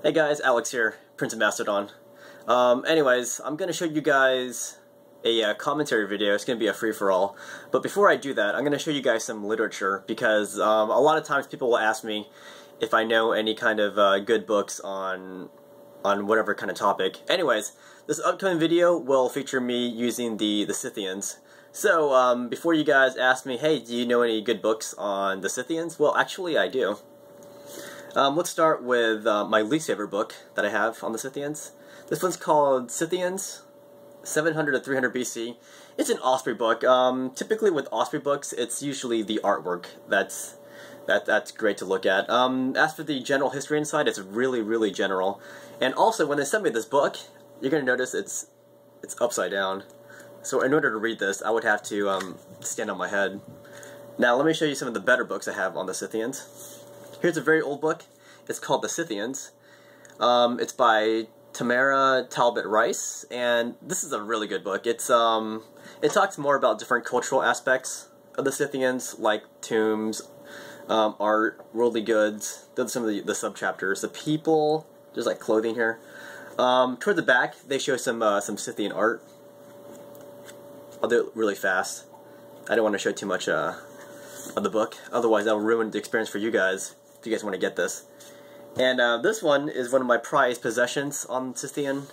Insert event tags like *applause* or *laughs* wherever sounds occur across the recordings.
Hey guys, Alex here, Prince of Macedon. Um, anyways, I'm going to show you guys a uh, commentary video. It's going to be a free-for-all. But before I do that, I'm going to show you guys some literature because um, a lot of times people will ask me if I know any kind of uh, good books on on whatever kind of topic. Anyways, this upcoming video will feature me using the, the Scythians. So, um, before you guys ask me, hey, do you know any good books on the Scythians? Well, actually I do. Um, let's start with uh, my least favorite book that I have on the Scythians. This one's called Scythians, 700 to 300 BC. It's an Osprey book. Um, typically with Osprey books, it's usually the artwork that's that that's great to look at. Um, as for the general history inside, it's really, really general. And also, when they sent me this book, you're going to notice it's it's upside down. So in order to read this, I would have to um, stand on my head. Now, let me show you some of the better books I have on the Scythians. Here's a very old book. It's called The Scythians. Um, it's by Tamara Talbot Rice, and this is a really good book. It's um, it talks more about different cultural aspects of the Scythians, like tombs, um, art, worldly goods. Those are some of the, the sub-chapters. The people, there's like clothing here. Um, toward the back, they show some uh, some Scythian art. I'll do it really fast. I don't want to show too much uh, of the book, otherwise that'll ruin the experience for you guys if you guys want to get this. And uh, this one is one of my prized possessions on Scythian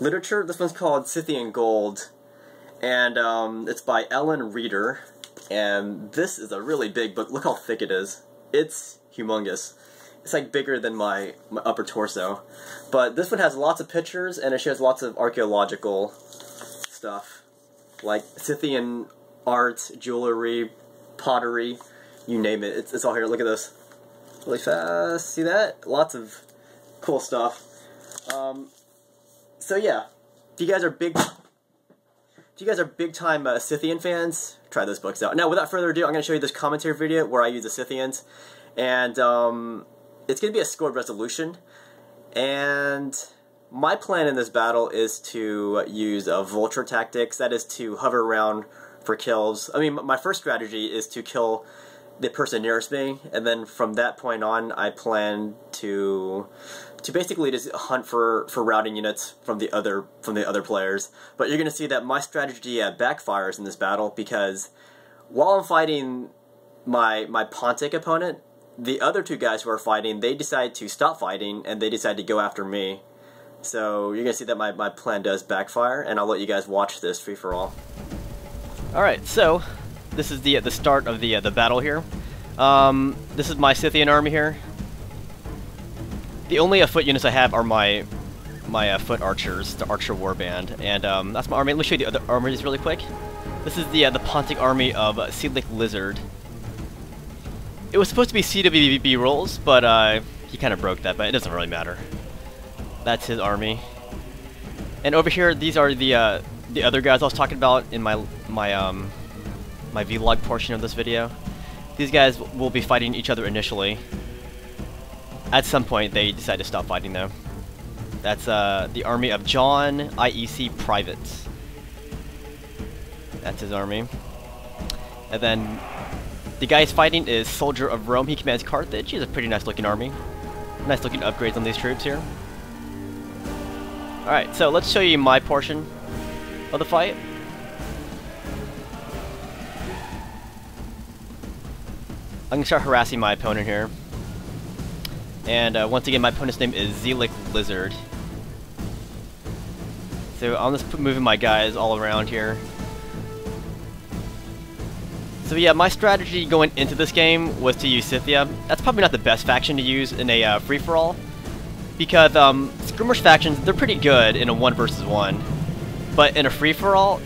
literature. This one's called Scythian Gold, and um, it's by Ellen Reeder. And this is a really big book. Look how thick it is. It's humongous. It's like bigger than my, my upper torso. But this one has lots of pictures, and it shows lots of archaeological stuff. Like Scythian art, jewelry, pottery, you name it. It's, it's all here. Look at this really fast. See that? Lots of cool stuff. Um, so yeah, if you guys are big, if you guys are big time uh, Scythian fans, try those books out. Now, without further ado, I'm going to show you this commentary video where I use the Scythians, and um, it's going to be a scored resolution. And my plan in this battle is to use uh, vulture tactics. That is to hover around for kills. I mean, my first strategy is to kill the person nearest me, and then from that point on, I plan to to basically just hunt for for routing units from the other from the other players. But you're going to see that my strategy uh, backfires in this battle because while I'm fighting my my Pontic opponent, the other two guys who are fighting, they decide to stop fighting and they decide to go after me. So you're to see that my, my plan does backfire, and I'll let you guys watch this free for all. Alright, so this is the the start of the uh, the battle here. Um, this is my Scythian army here. The only uh, foot units I have are my my uh, foot archers, the archer warband, and um, that's my army. Let me show you the other armies really quick. This is the uh, the Pontic army of uh, Zlik Lizard. It was supposed to be CWB rolls, but uh, he kind of broke that, but it doesn't really matter. That's his army. And over here, these are the uh, the other guys I was talking about in my my um my vlog portion of this video. These guys will be fighting each other initially. At some point, they decide to stop fighting, though. That's uh, the army of John IEC Privates. That's his army. And then the guy he's fighting is Soldier of Rome. He commands Carthage. He's a pretty nice looking army. Nice looking upgrades on these troops here. Alright, so let's show you my portion of the fight. I'm to start harassing my opponent here. And uh, once again, my opponent's name is Zlik Lizard. So I'm just moving my guys all around here. So yeah, my strategy going into this game was to use Scythia. That's probably not the best faction to use in a uh, free-for-all. Because um, skirmish factions, they're pretty good in a one versus one. But in a free-for-all,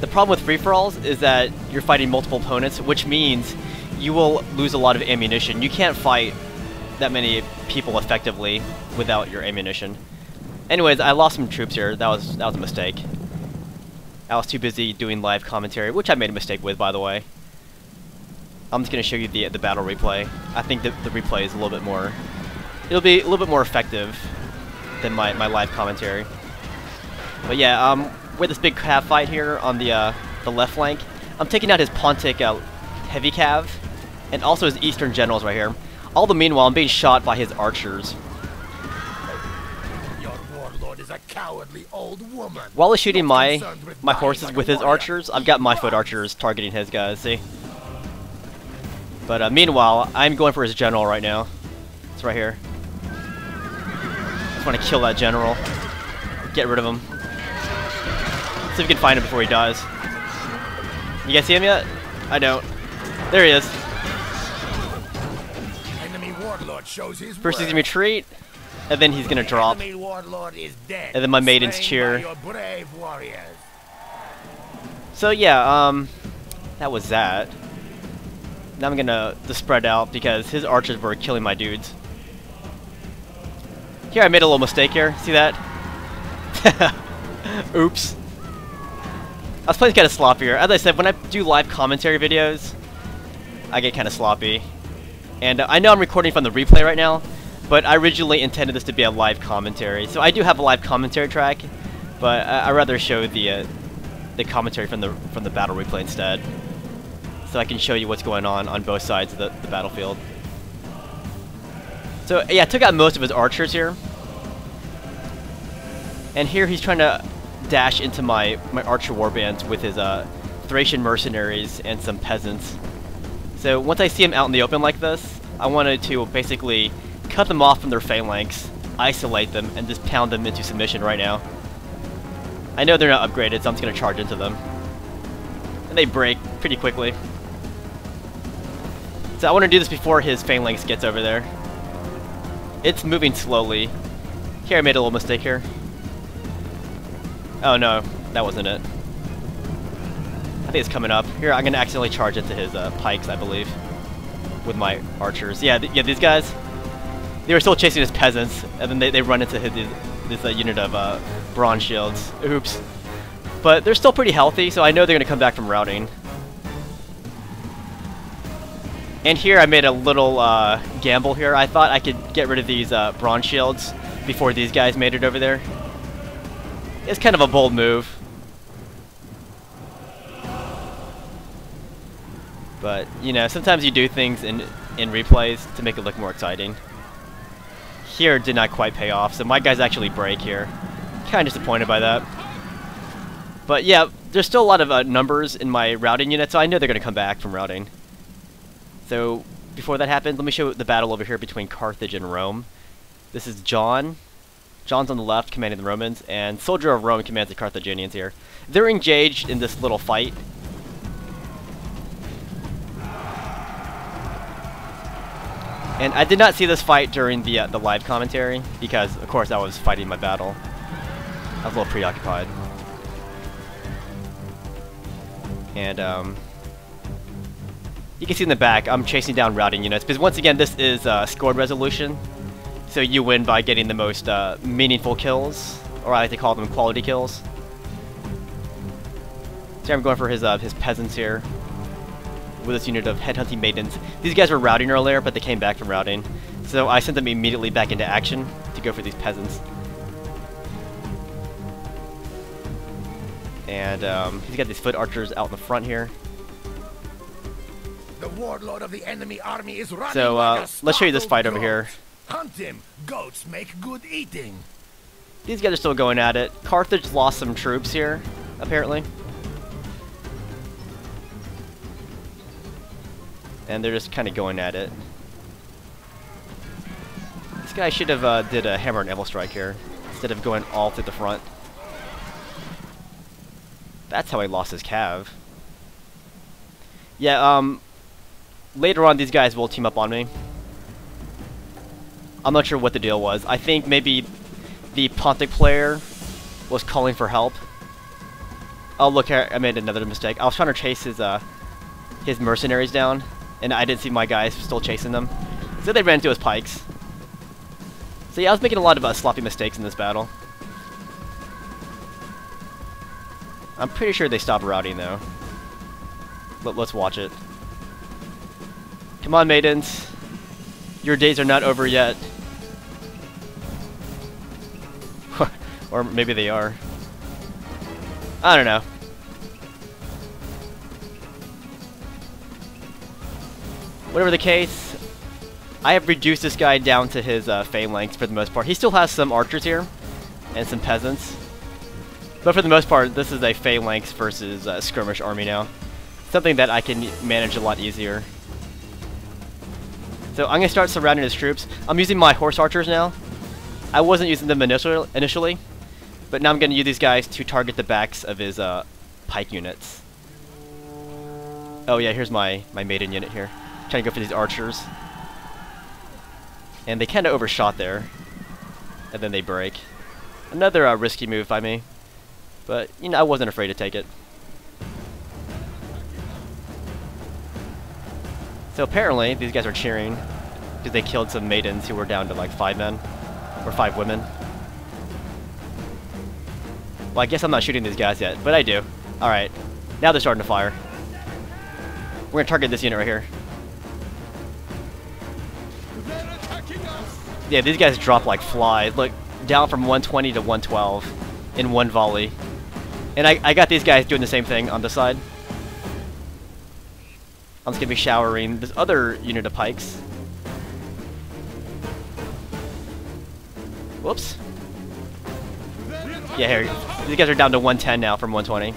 the problem with free-for-alls is that you're fighting multiple opponents, which means you will lose a lot of ammunition. You can't fight that many people effectively without your ammunition. Anyways, I lost some troops here. That was that was a mistake. I was too busy doing live commentary, which I made a mistake with, by the way. I'm just gonna show you the the battle replay. I think the the replay is a little bit more. It'll be a little bit more effective than my my live commentary. But yeah, um, with this big cav fight here on the uh, the left flank, I'm taking out his Pontic uh, heavy cav and also his Eastern generals right here. All the meanwhile, I'm being shot by his archers. is a cowardly old woman. While he's shooting my my horses with his archers, I've got my foot archers targeting his guys. See. But uh, meanwhile, I'm going for his general right now. It's right here. Just want to kill that general. Get rid of him. See if we can find him before he dies. You guys see him yet? I don't. There he is. First he's gonna retreat, and then he's gonna drop. And then my maidens cheer. So yeah, um, that was that. Now I'm gonna spread out because his archers were killing my dudes. Here, I made a little mistake here. See that? *laughs* Oops. I was playing kind of sloppier. As I said, when I do live commentary videos, I get kind of sloppy. And uh, I know I'm recording from the replay right now, but I originally intended this to be a live commentary. So I do have a live commentary track, but I, I'd rather show the uh, the commentary from the from the battle replay instead, so I can show you what's going on on both sides of the, the battlefield. So yeah, I took out most of his archers here, and here he's trying to dash into my my archer warbands with his uh, Thracian mercenaries and some peasants. So once I see them out in the open like this, I wanted to basically cut them off from their phalanx, isolate them, and just pound them into submission right now. I know they're not upgraded, so I'm just going to charge into them. And they break pretty quickly. So I want to do this before his phalanx gets over there. It's moving slowly. Here, I made a little mistake here. Oh no, that wasn't it. I think it's coming up. Here, I'm going to accidentally charge into his uh, pikes, I believe. With my archers. Yeah, th yeah, these guys, they were still chasing his peasants, and then they, they run into his, this uh, unit of uh, bronze shields. Oops. But they're still pretty healthy, so I know they're going to come back from routing. And here I made a little uh, gamble here. I thought I could get rid of these uh, bronze shields before these guys made it over there. It's kind of a bold move. But, you know, sometimes you do things in, in replays to make it look more exciting. Here did not quite pay off, so my guys actually break here. Kind of disappointed by that. But yeah, there's still a lot of uh, numbers in my routing unit, so I know they're going to come back from routing. So before that happens, let me show the battle over here between Carthage and Rome. This is John. John's on the left, commanding the Romans, and Soldier of Rome commands the Carthaginians here. They're engaged in this little fight. And I did not see this fight during the uh, the live commentary because, of course, I was fighting my battle. I was a little preoccupied. And um, you can see in the back, I'm chasing down routing units because once again, this is uh, scored resolution. So you win by getting the most uh, meaningful kills, or I like to call them quality kills. So I'm going for his uh, his peasants here with this unit of headhunting maidens. These guys were routing earlier, but they came back from routing. So I sent them immediately back into action to go for these peasants. And um, he's got these foot archers out in the front here. The warlord of the enemy army is running So uh, a let's show you this fight over here. Hunt him. Goats make good eating. These guys are still going at it. Carthage lost some troops here, apparently. And they're just kind of going at it. This guy should have uh, did a hammer and anvil strike here, instead of going all through the front. That's how he lost his cav. Yeah, um, later on these guys will team up on me. I'm not sure what the deal was. I think maybe the Pontic player was calling for help. Oh look, I made another mistake. I was trying to chase his uh, his mercenaries down, and I didn't see my guys still chasing them. So they ran into his pikes. So yeah, I was making a lot of uh, sloppy mistakes in this battle. I'm pretty sure they stopped routing though. Let, let's watch it. Come on, maidens. Your days are not over yet. *laughs* or maybe they are. I don't know. Whatever the case, I have reduced this guy down to his uh, phalanx for the most part. He still has some archers here, and some peasants. But for the most part, this is a phalanx versus uh, skirmish army now. Something that I can manage a lot easier. So I'm going to start surrounding his troops. I'm using my horse archers now. I wasn't using them initial initially, but now I'm going to use these guys to target the backs of his uh, pike units. Oh yeah, here's my, my maiden unit here. Trying to go for these archers. And they kind of overshot there. And then they break. Another uh, risky move by me. But, you know, I wasn't afraid to take it. So apparently, these guys are cheering because they killed some maidens who were down to like five men. Or five women. Well, I guess I'm not shooting these guys yet, but I do. Alright. Now they're starting to fire. We're gonna target this unit right here. Yeah, these guys drop like flies. Look, down from 120 to 112 in one volley. And I, I got these guys doing the same thing on the side. I'm just gonna be showering this other unit of pikes. Whoops. Yeah, here. These guys are down to 110 now from 120.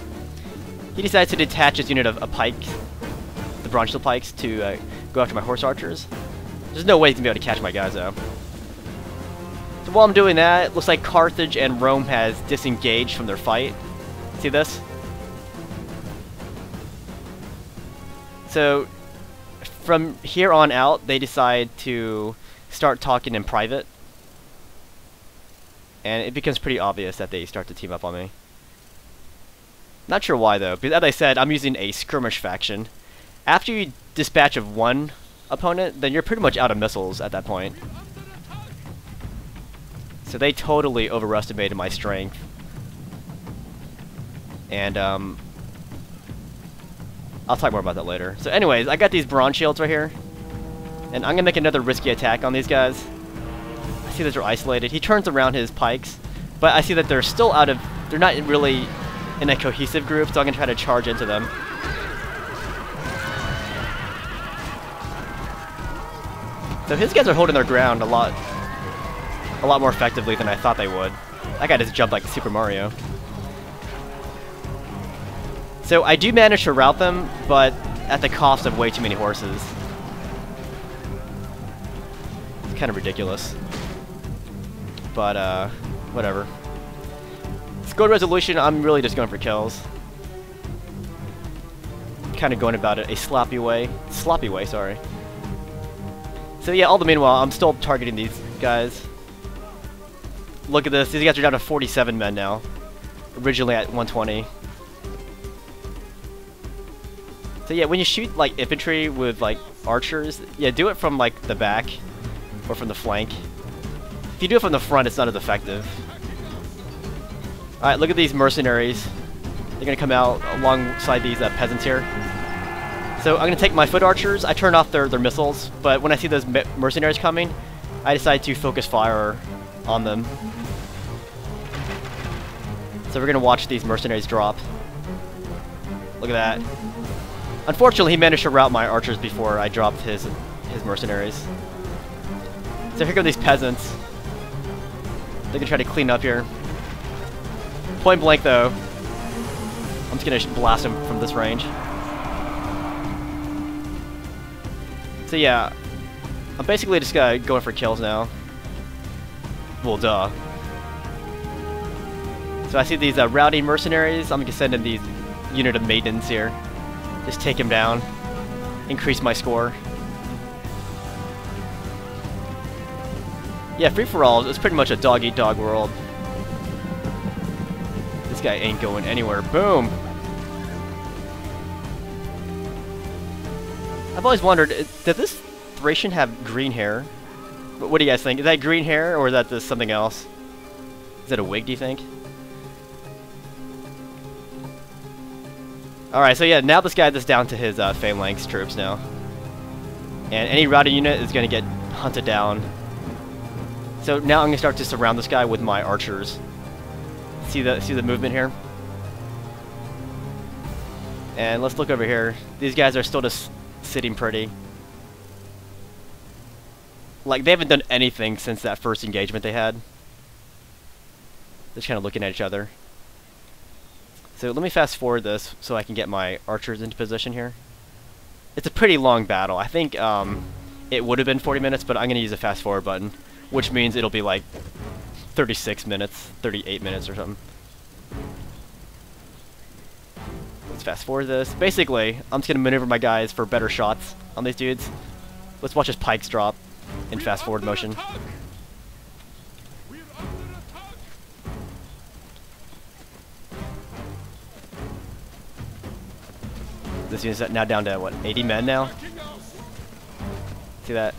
He decides to detach his unit of, of pike, the bronze pikes, to uh, go after my horse archers. There's no way he's gonna be able to catch my guys though. So while I'm doing that, it looks like Carthage and Rome has disengaged from their fight. See this? So from here on out, they decide to start talking in private. And it becomes pretty obvious that they start to team up on me. Not sure why though, because as I said, I'm using a skirmish faction. After you dispatch of one opponent, then you're pretty much out of missiles at that point. So they totally overestimated my strength. And, um... I'll talk more about that later. So anyways, I got these bronze shields right here. And I'm gonna make another risky attack on these guys. I see that they're isolated. He turns around his pikes, but I see that they're still out of... They're not really in a cohesive group, so I'm gonna try to charge into them. So his guys are holding their ground a lot, a lot more effectively than I thought they would. That guy just jumped like Super Mario. So I do manage to route them, but at the cost of way too many horses. It's kind of ridiculous. But, uh, whatever. Score resolution, I'm really just going for kills. Kind of going about it a sloppy way. Sloppy way, sorry. So yeah, all the meanwhile, I'm still targeting these guys. Look at this, these guys are down to 47 men now. Originally at 120. So yeah, when you shoot like infantry with like archers, yeah, do it from like the back or from the flank. If you do it from the front, it's not as effective. Alright, look at these mercenaries. They're gonna come out alongside these uh, peasants here. So I'm gonna take my foot archers. I turn off their, their missiles, but when I see those mercenaries coming, I decide to focus fire on them. So we're gonna watch these mercenaries drop. Look at that. Unfortunately, he managed to rout my archers before I dropped his his mercenaries. So here come these peasants. They can try to clean up here. Point blank, though. I'm just gonna blast him from this range. So yeah, I'm basically just going for kills now. Well, duh. So I see these uh, rowdy mercenaries. I'm gonna send in these unit of maidens here. Just take him down. Increase my score. Yeah, free-for-all is pretty much a dog-eat-dog -dog world. This guy ain't going anywhere. Boom! I've always wondered, did this Thracian have green hair? What do you guys think? Is that green hair, or is that just something else? Is that a wig, do you think? Alright, so yeah, now this guy is down to his uh, Phalanx troops now. And any routed unit is going to get hunted down. So now I'm going to start to surround this guy with my archers. See the, see the movement here? And let's look over here. These guys are still just sitting pretty. Like, they haven't done anything since that first engagement they had. just kind of looking at each other. So let me fast forward this so I can get my archers into position here. It's a pretty long battle. I think um, it would have been 40 minutes, but I'm going to use a fast forward button, which means it'll be like 36 minutes, 38 minutes or something. Let's fast forward this. Basically, I'm just going to maneuver my guys for better shots on these dudes. Let's watch his pikes drop in fast forward motion. This unit's now down to, what, 80 men now? See that?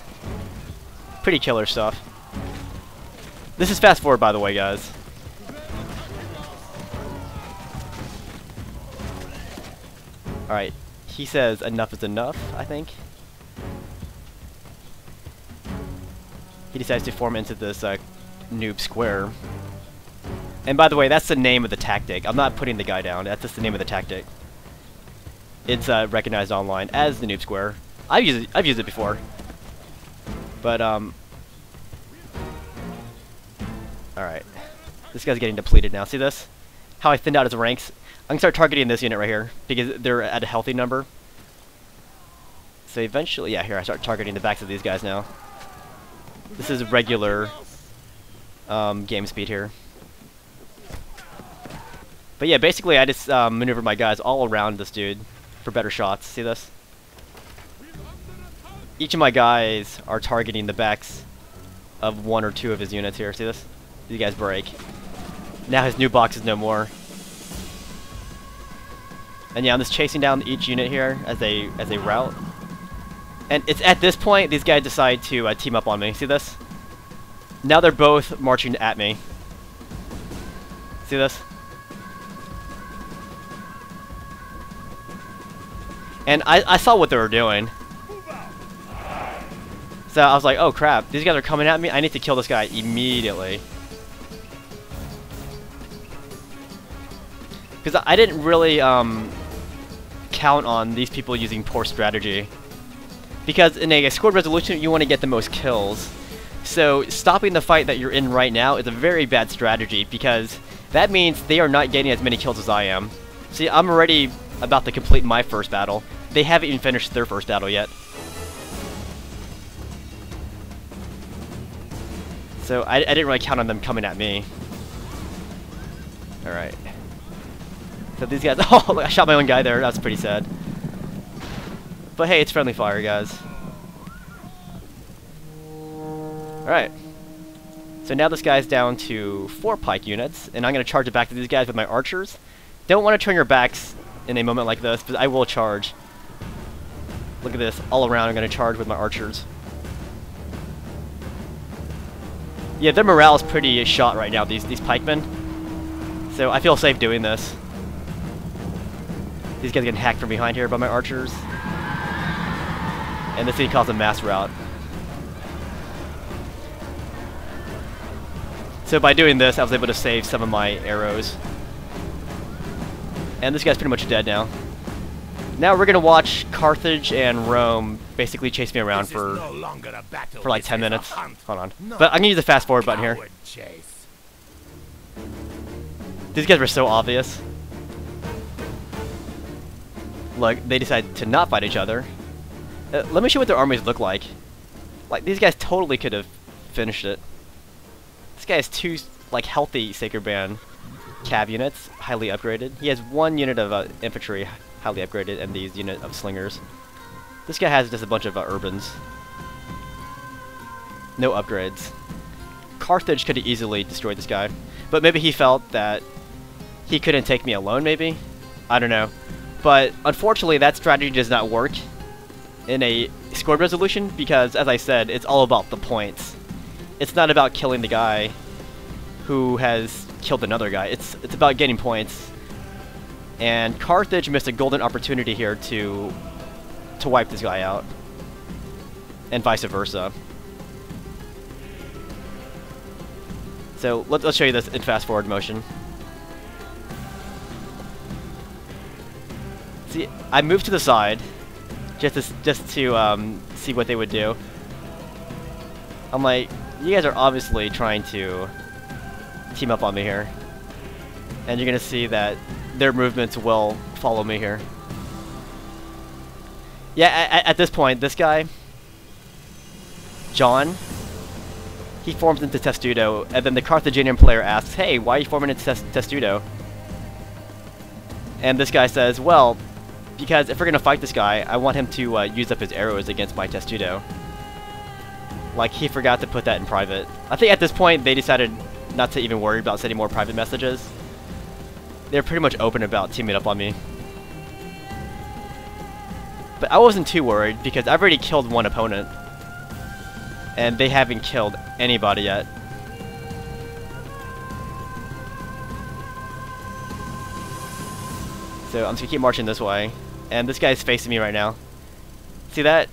Pretty killer stuff. This is fast forward, by the way, guys. Alright, he says enough is enough, I think. He decides to form into this uh, noob square. And by the way, that's the name of the tactic. I'm not putting the guy down, that's just the name of the tactic. It's uh, recognized online as the noob square. I've used it, I've used it before. But, um... Alright. This guy's getting depleted now. See this? How I thinned out his ranks? I'm gonna start targeting this unit right here, because they're at a healthy number. So eventually, yeah, here I start targeting the backs of these guys now. This is regular um, game speed here. But yeah, basically I just um, maneuver my guys all around this dude for better shots. See this? Each of my guys are targeting the backs of one or two of his units here. See this? These guys break. Now his new box is no more. And yeah, I'm just chasing down each unit here as they as they route. And it's at this point these guys decide to uh, team up on me. See this? Now they're both marching at me. See this? And I, I saw what they were doing. So I was like, oh crap, these guys are coming at me. I need to kill this guy immediately. Because I didn't really um, count on these people using poor strategy. Because in a scored resolution, you want to get the most kills. So stopping the fight that you're in right now is a very bad strategy because that means they are not getting as many kills as I am. See, I'm already about to complete my first battle. They haven't even finished their first battle yet. So I, I didn't really count on them coming at me. Alright. So these guys... *laughs* Oh, look, I shot my own guy there. That's pretty sad. But hey, it's friendly fire, guys. Alright. So now this guy's down to four pike units, and I'm going to charge it back to these guys with my archers. Don't want to turn your backs in a moment like this, but I will charge. Look at this. All around, I'm going to charge with my archers. Yeah, their morale is pretty shot right now, these, these pikemen. So I feel safe doing this. These guys are getting hacked from behind here by my archers. And this thing calls a mass rout. So by doing this, I was able to save some of my arrows. And this guy's pretty much dead now. Now we're gonna watch Carthage and Rome basically chase me around for no for like 10 minutes. Hold on. But I'm gonna use the fast forward button here. Chase. These guys were so obvious. Look, they decided to not fight each other. Uh, let me show you what their armies look like. Like, these guys totally could have finished it. This guy has two, like, healthy Sacred Band cav units, highly upgraded. He has one unit of uh, infantry, highly upgraded, and these unit of slingers. This guy has just a bunch of uh, urbans. No upgrades. Carthage could have easily destroyed this guy. But maybe he felt that he couldn't take me alone, maybe? I don't know. But unfortunately, that strategy does not work in a scored resolution because, as I said, it's all about the points. It's not about killing the guy who has killed another guy. It's it's about getting points. And Carthage missed a golden opportunity here to to wipe this guy out. And vice versa. So let's, let's show you this in fast forward motion. See, I moved to the side just to, just to um, see what they would do. I'm like, you guys are obviously trying to team up on me here. And you're going to see that their movements will follow me here. Yeah, at, at this point, this guy, John, he forms into Testudo, and then the Carthaginian player asks, hey, why are you forming into Testudo? And this guy says, well, because if we're going to fight this guy, I want him to uh, use up his arrows against my Testudo. Like, he forgot to put that in private. I think at this point, they decided not to even worry about sending more private messages. They're pretty much open about teaming up on me. But I wasn't too worried, because I've already killed one opponent. And they haven't killed anybody yet. So I'm just gonna keep marching this way. And this guy's facing me right now. See that?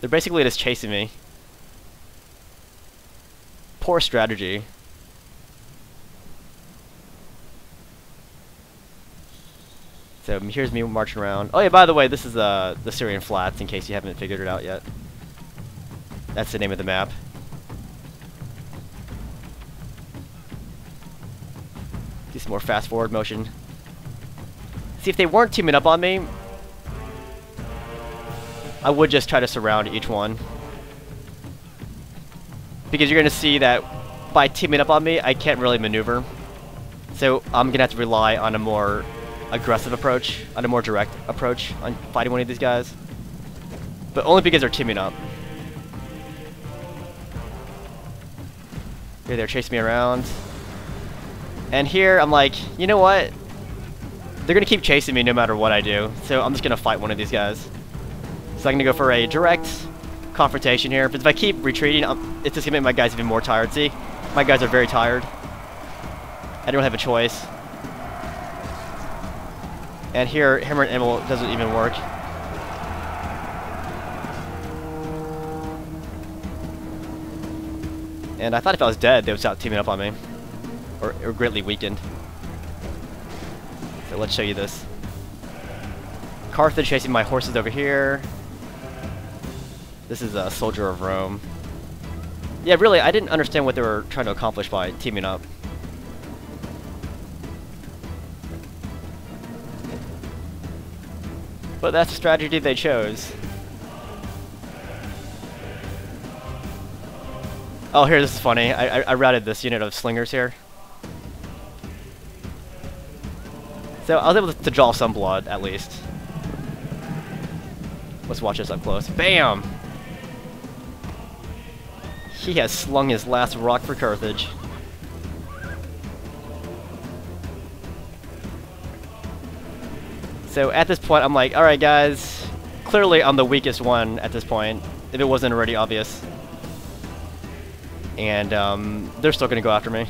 They're basically just chasing me. Poor strategy. So here's me marching around. Oh yeah, by the way, this is uh, the Syrian Flats, in case you haven't figured it out yet. That's the name of the map. Do some more fast forward motion. See, if they weren't teaming up on me, I would just try to surround each one. Because you're going to see that by teaming up on me, I can't really maneuver. So I'm going to have to rely on a more aggressive approach, on a more direct approach on fighting one of these guys. But only because they're teaming up. Here they're chasing me around. And here I'm like, you know what? They're going to keep chasing me no matter what I do, so I'm just going to fight one of these guys. So I'm going to go for a direct confrontation here, but if I keep retreating, I'm, it's just going to make my guys even more tired. See? My guys are very tired. I don't have a choice. And here, Hammer and Anvil doesn't even work. And I thought if I was dead, they would start teaming up on me. Or, or greatly weakened. So let's show you this. Carthage chasing my horses over here. This is a soldier of Rome. Yeah, really, I didn't understand what they were trying to accomplish by teaming up. But that's the strategy they chose. Oh, here, this is funny. I, I, I routed this unit of slingers here. So I was able to draw some blood, at least. Let's watch this up close. BAM! He has slung his last rock for Carthage. So at this point, I'm like, alright guys, clearly I'm the weakest one at this point, if it wasn't already obvious. And um, they're still going to go after me.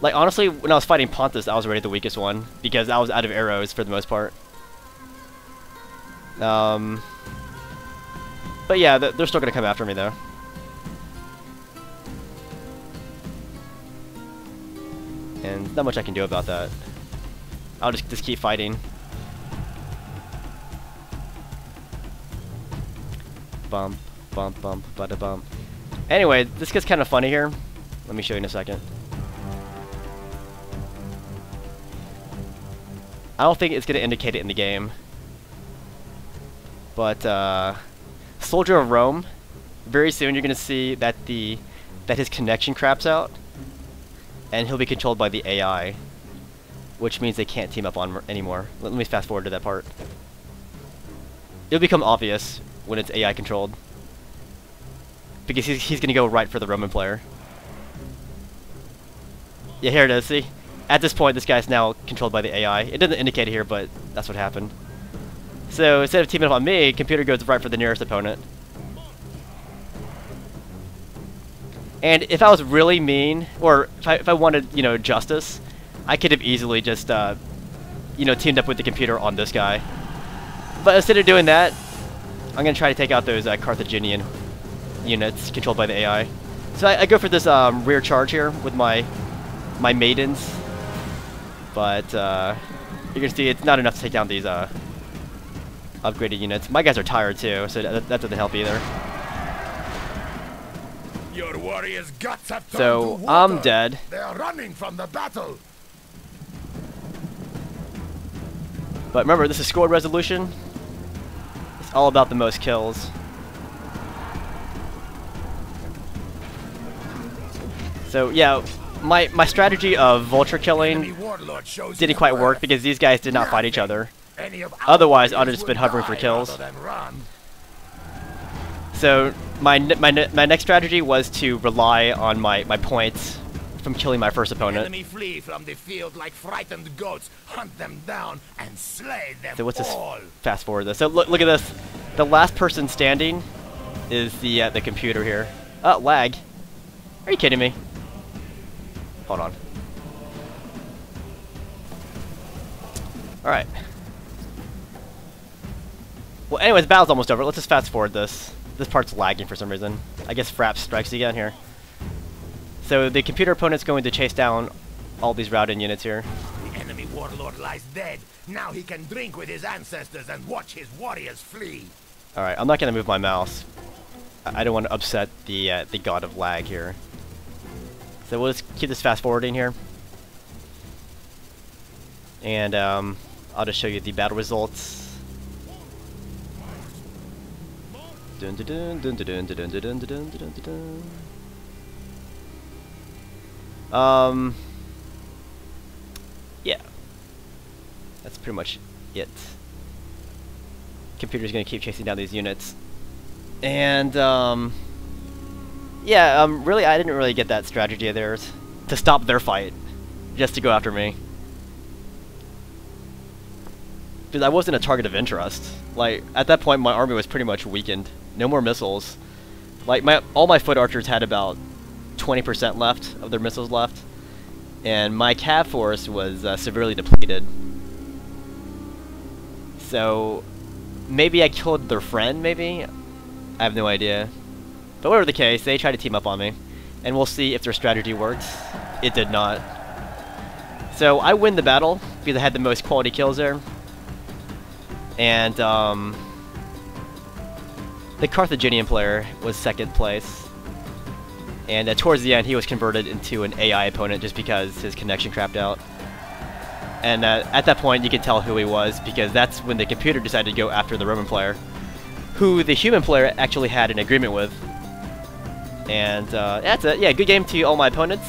Like, honestly, when I was fighting Pontus, I was already the weakest one, because I was out of arrows for the most part. Um, but yeah, they're still going to come after me, though. And not much I can do about that. I'll just, just keep fighting. Bump, bump, bump, bada bump. Anyway, this gets kind of funny here. Let me show you in a second. I don't think it's going to indicate it in the game. But, uh, Soldier of Rome, very soon you're going to see that the that his connection craps out, and he'll be controlled by the AI, which means they can't team up on anymore. Let, me fast forward to that part. It'll become obvious when it's AI controlled, because he's, he's going to go right for the Roman player. Yeah, here it is, see? At this point, this guy's now controlled by the AI. It doesn't indicate it here, but that's what happened. So instead of teaming up on me, computer goes right for the nearest opponent. And if I was really mean, or if I, if I wanted, you know, justice, I could have easily just, uh, you know, teamed up with the computer on this guy. But instead of doing that, I'm going to try to take out those uh, Carthaginian units controlled by the AI. So I, I go for this um, rear charge here with my my maidens but uh, you can see it's not enough to take down these uh, upgraded units. My guys are tired too, so that, that doesn't help either. Your warriors' guts have So. I'm dead. They are running from the battle. But remember, this is score resolution. It's all about the most kills. So yeah, my my strategy of vulture killing Enemy warlord shows didn't quite work because these guys did not fight each other. Any of Otherwise, I'd have just been hovering for kills. rather than run. So my my my next strategy was to rely on my my points from killing my first opponent. Enemy flee from the field like frightened goats. Hunt them down and slay them So what's this? all. Fast forward this. So look look at this. The last person standing is the uh, the computer here. Oh, lag. Are you kidding me? Hold on. All right. Well, anyways, battle's almost over. Let's just fast forward this. This part's lagging for some reason. I guess Fraps strikes again here. So the computer opponent's going to chase down all these routing units here. The enemy warlord lies dead. Now he can drink with his ancestors and watch his warriors flee. All right, I'm not gonna move my mouse. I I don't want to upset the uh, the god of lag here. So we'll just keep this fast forwarding here, and um, I'll just show you the battle results. Dun dun dun dun dun dun dun dun dun dun dun dun dun. Um. Yeah. That's pretty much it computer's gonna keep chasing down these units. And um, yeah, um, really, I didn't really get that strategy of theirs to stop their fight, just to go after me. Because I wasn't a target of interest. Like at that point, my army was pretty much weakened. No more missiles. Like my all my foot archers had about 20% left of their missiles left, and my cav force was uh, severely depleted. So maybe I killed their friend, maybe? I have no idea. But whatever the case, they tried to team up on me. And we'll see if their strategy worked. It did not. So I win the battle, because I had the most quality kills there. And, um... The Carthaginian player was second place. And uh, towards the end, he was converted into an AI opponent just because his connection crapped out. And uh, at that point, you could tell who he was because that's when the computer decided to go after the Roman player, who the human player actually had an agreement with. And uh, that's it. Yeah, good game to all my opponents.